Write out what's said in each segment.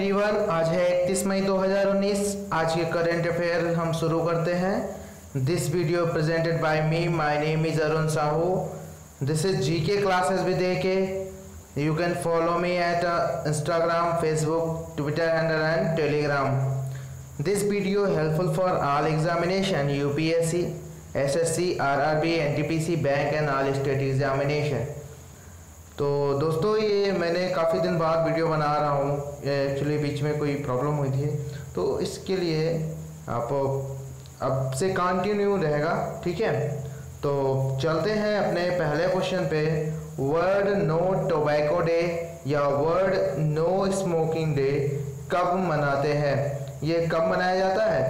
Everyone आज है 31 मई 2019 आज के करंट अफेयर हम शुरू करते हैं। This video presented by me my name is Arun Sahu this is GK classes with AK you can follow me at Instagram Facebook Twitter handle and Telegram this video helpful for all examination UPSC SSC RRB NTPC bank and all state examination तो दोस्तों, ये मैंने काफ़ी दिन बाद video बना रहा हूँ। एक्चुअली बीच में कोई प्रॉब्लम हुई थी। तो इसके लिए आप अब से कंटिन्यू रहेगा, ठीक है? तो चलते हैं अपने पहले क्वेश्चन पे। वर्ल्ड नो टोबैको डे या वर्ल्ड नो स्मोकिंग डे कब मनाते हैं? ये कब मनाया जाता है?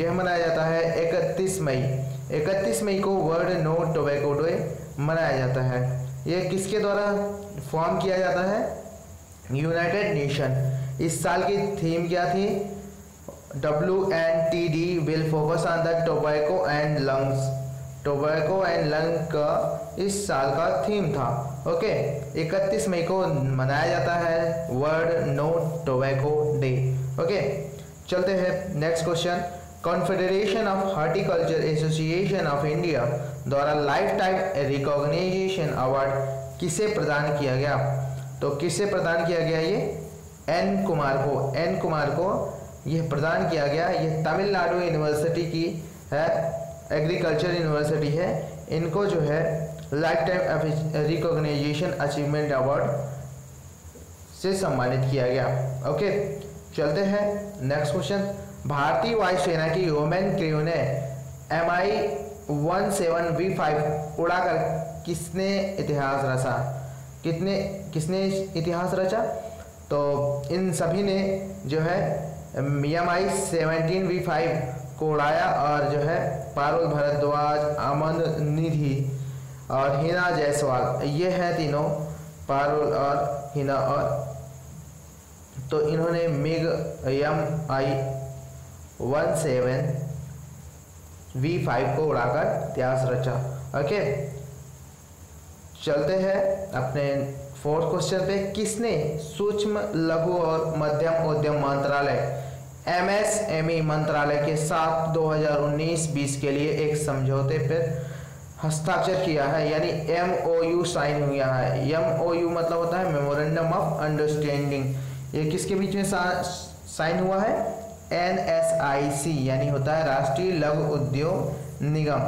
यह मनाया जाता है 31 मई। 31 मई को वर्ल्ड नो टोबैको डे मनाया जाता है। ये किसके द्वारा फॉर्म किया जाता है? यूनाइटेड नेशन इस साल की थीम क्या थी? W N T D will focus on the tobacco and lungs tobacco and lung का इस साल का थीम था। ओके 31 मई को मनाया जाता है। World no tobacco day okay चलते हैं। Next question confederation of horticulture association of India द्वारा लाइफ टाइम रिकॉग्नाइजेशन अवार्ड किसे प्रदान किया गया? तो किसे प्रदान किया गया ये? एन कुमार को। एन कुमार को यह प्रदान किया गया। यह तमिलनाडु यूनिवर्सिटी की है एग्रीकल्चर यूनिवर्सिटी है। इनको जो है life time recognition achievement award से सम्मानित किया गया। ओके चलते हैं। नेक्स्ट क्वेश्चन भारतीय वायुसेना की वोमेन क्रू ने M I one seven V five उड़ाकर किसने इतिहास रचा? कितने, किसने इतिहास रचा? तो इन सभी ने जो है M I seventeen V five को उड़ाया और जो है, पारुल, भरद्वाज, अमन, निधि और हिना जायसवाल, ये हैं तीनों, पारुल और हिना और तो इन्होंने MiG M I one seven V five को उड़ाकर इतिहास रचा। ओके चलते हैं अपने फोर्थ क्वेश्चन पे। किसने सूक्ष्म, लघु और मध्यम उद्यम मंत्रालय एमएसएमई मंत्रालय के साथ 2019-20 के लिए एक समझौते पर हस्ताक्षर किया है? यानी एम ओ यू साइन हुआ है। एम ओ यू मतलब होता है मेमोरेंडम ऑफ़ अंडरस्टैंडिंग ये किसके बीच में साइन हुआ है? सी यानी होता है राष्ट्रीय लघु उद्योग निगम।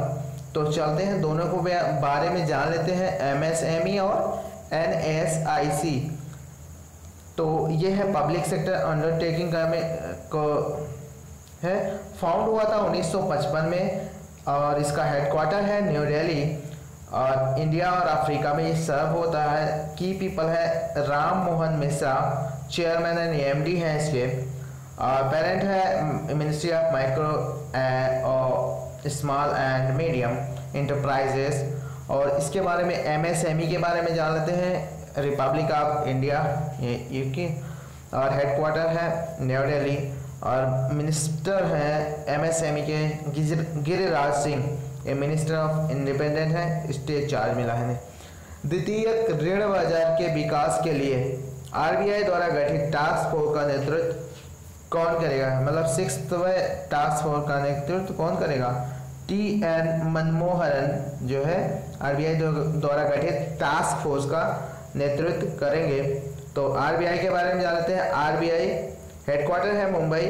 तो चलते हैं दोनों को बारे में जान लेते हैं एम एस एम ई और एन एस आई सी तो ये है पब्लिक सेक्टर अंडरटेकिंग का में, को है, फाउंड हुआ था 1955 में, और इसका हेडक्वार्टर है न्यू दिल्ली और इंडिया और अफ्रीका में ये सर्व होता है की पीपल है Ram Mohan Mishra chairman and MD हैं इसके। पेरेंट है मिनिस्ट्री ऑफ़ माइक्रो और स्मॉल एंड मीडियम इंटरप्राइजेस और इसके बारे में एमएसएमई के बारे में जान लेते हैं। रिपब्लिक ऑफ़ इंडिया यूके और हेडक्वार्टर है न्यू दिल्ली और मिनिस्टर हैं एमएसएमई के गिरिराज सिंह ये मिनिस्टर ऑफ़ इंडिपेंडेंट है स्टेट चार्ज मिला है द्वितीय ऋण बाज़ार के विकास के लिए आरबीआई द्वारा गठित टास्क फोर्स का नेतृत्व कौन करेगा? मतलब सिक्स टास्क फोर्स का नेतृत्व कौन करेगा? टी एन मनमोहन जो है आरबीआई द्वारा गठित टास्क फोर्स का नेतृत्व करेंगे। तो आरबीआई के बारे में जानते हैं। आरबीआई हेडक्वार्टर है मुंबई।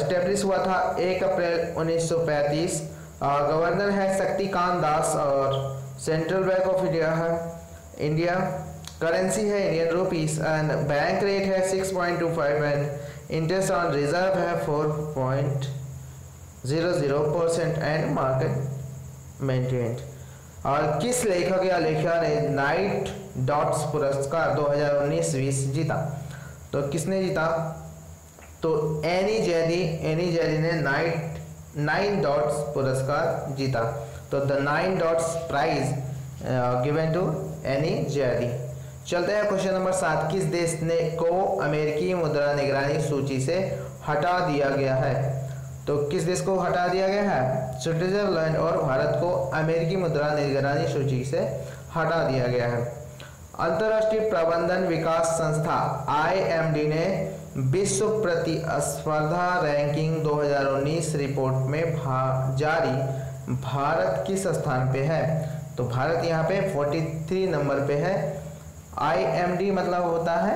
स्टेब्लिश हुआ था एक अप्रैल 1935 गवर्नर है शक्तिकांत दास और सेंट्रल बैंक ऑफ़ इंडिया है इंडिया करेंसी है Indian rupees and bank rate है 6.25 एंड इंटरेस्ट ऑन रिज़र्व है four point zero zero percent and market maintained और किस लेखक या लेखिका ने नाइट डॉट्स पुरस्कार 2019-20 जीता? तो किसने जीता? तो एनी जैदी एनी जैदी ने नाइट नाइन डॉट्स पुरस्कार जीता। तो the nine dots prize given to Annie Zaidi चलते हैं क्वेश्चन नंबर सात। किस देश ने को अमेरिकी मुद्रा निगरानी सूची से हटा दिया गया है? तो किस देश को हटा दिया गया है? स्विट्जरलैंड और भारत को अमेरिकी मुद्रा निगरानी सूची से हटा दिया गया है। अंतर्राष्ट्रीय प्रबंधन विकास संस्था आईएमडी ने विश्व प्रतिस्पर्धा रैंकिंग 2019 रिपोर्ट में भा, जारी भारत किस स्थान पे है? तो भारत यहाँ पे 43 नंबर पे है। आईएमडी मतलब होता है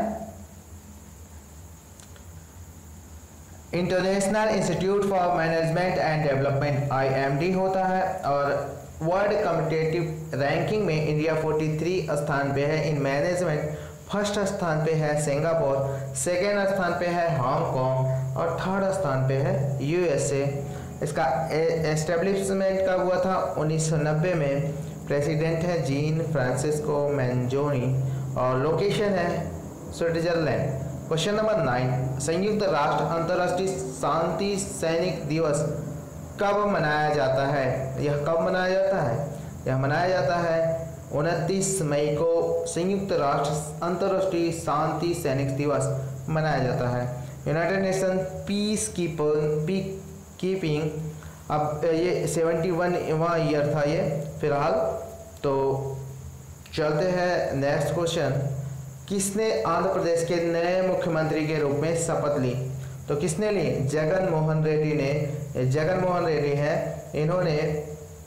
international institute for management and development IMD होता है और वर्ल्ड कम्पिटेटिव रैंकिंग में इंडिया 43 स्थान पे है इन मैनेजमेंट फ़र्स्ट स्थान पे है सिंगापुर सेकेंड स्थान पे है हांगकॉन्ग और थर्ड स्थान पे है यूएसए इसका एस्टेब्लिशमेंट कब हुआ था? 1990 में। प्रेसिडेंट है जीन फ्रांसिस्को मैंजोनी और लोकेशन है स्विट्जरलैंड क्वेश्चन नंबर नाइन संयुक्त राष्ट्र अंतर्राष्ट्रीय शांति सैनिक दिवस कब मनाया जाता है? यह कब मनाया जाता है? यह मनाया जाता है उनतीस मई को संयुक्त राष्ट्र अंतर्राष्ट्रीय शांति सैनिक दिवस मनाया जाता है। United nation peace keeper peace keeping अब ये सेवेंटी वन ईयर था ये, फ़िलहाल। तो चलते हैं नेक्स्ट क्वेश्चन किसने आंध्र प्रदेश के नए मुख्यमंत्री के रूप में शपथ ली? तो किसने ली? जगन मोहन रेड्डी ने। जगन मोहन रेड्डी हैं। इन्होंने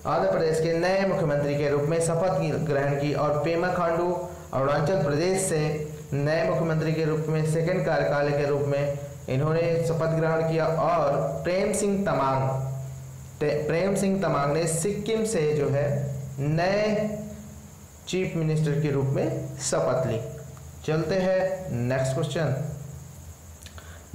आंध्र प्रदेश के नए मुख्यमंत्री के रूप में शपथ ग्रहण की। और पेमा खांडू अरुणाचल प्रदेश से नए मुख्यमंत्री के रूप में सेकेंड कार्यकाल के रूप में इन्होंने शपथ ग्रहण किया। और प्रेम सिंह तमांग प्रेम सिंह तमांग ने सिक्किम से जो है नए चीफ मिनिस्टर के रूप में शपथ ली। चलते हैं नेक्स्ट क्वेश्चन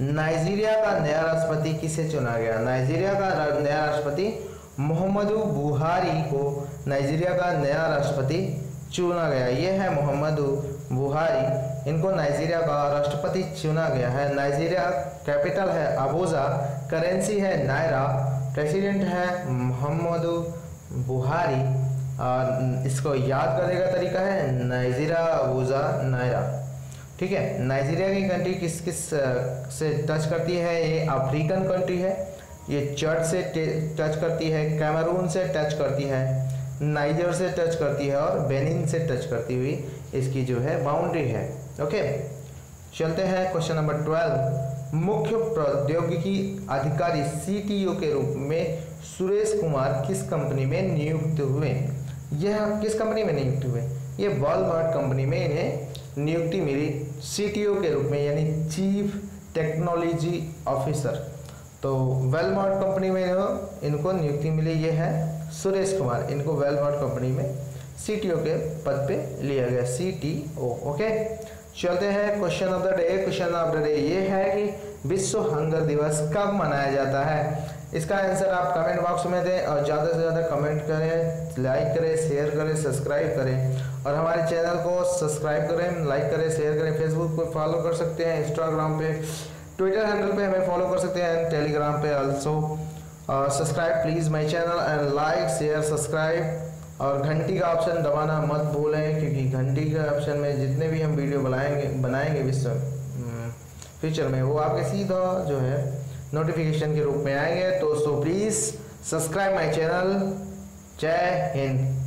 नाइजीरिया का नया राष्ट्रपति किसे चुना गया? नाइजीरिया का नया राष्ट्रपति मोहम्मद बुहारी को नाइजीरिया का नया राष्ट्रपति चुना गया। ये है मोहम्मद बुहारी। इनको नाइजीरिया का राष्ट्रपति चुना गया है। नाइजीरिया कैपिटल है अबूजा, करेंसी है नायरा, प्रेसिडेंट है मोहम्मद बुहारी। और इसको याद करने का तरीका है, नाइजीरिया अबूजा नायरा। ठीक है? नाइजीरिया की कंट्री किस किस से टच करती है? ये अफ्रीकन कंट्री है। ये चर्च से टच करती है, कैमरून से टच करती है, नाइजर से टच करती है और बेनिन से टच करती हुई इसकी जो है बाउंड्री है। ओके चलते हैं क्वेश्चन नंबर ट्वेल्व मुख्य प्रौद्योगिकी अधिकारी सीटीओ के रूप में सुरेश कुमार किस कंपनी में नियुक्त हुए? यह किस कंपनी में नियुक्त हुए? ये वॉलमार्ट कंपनी में इन्हें नियुक्ति मिली सीटीओ के रूप में, यानी चीफ टेक्नोलॉजी ऑफिसर तो वेलमार्ट कंपनी में इनको नियुक्ति मिली, ये है सुरेश कुमार। इनको वेलमार्ट कंपनी में सीटीओ के पद पे लिया गया सीटीओ ओके चलते हैं question of the day question of the day ये है कि विश्व हंगर दिवस कब मनाया जाता है? इसका आंसर आप कमेंट बॉक्स में दें और ज़्यादा से ज़्यादा कमेंट करें लाइक करें शेयर करें सब्सक्राइब करें। और हमारे चैनल को सब्सक्राइब करें लाइक करें शेयर करें। फेसबुक पर फॉलो कर सकते हैं इंस्टाग्राम पे ट्विटर हैंडल पे हमें फॉलो कर सकते हैं टेलीग्राम पे also subscribe please my channel and like share subscribe और घंटी का ऑप्शन दबाना मत भूलें, क्योंकि घंटी के ऑप्शन में जितने भी हम वीडियो बनाएँगे बनाएँगे विश्व फ्यूचर में, वो आपके सीधा जो है नोटिफिकेशन के रूप में आएँगे। दोस्तों प्लीज़ सब्सक्राइब माय चैनल जय हिंद।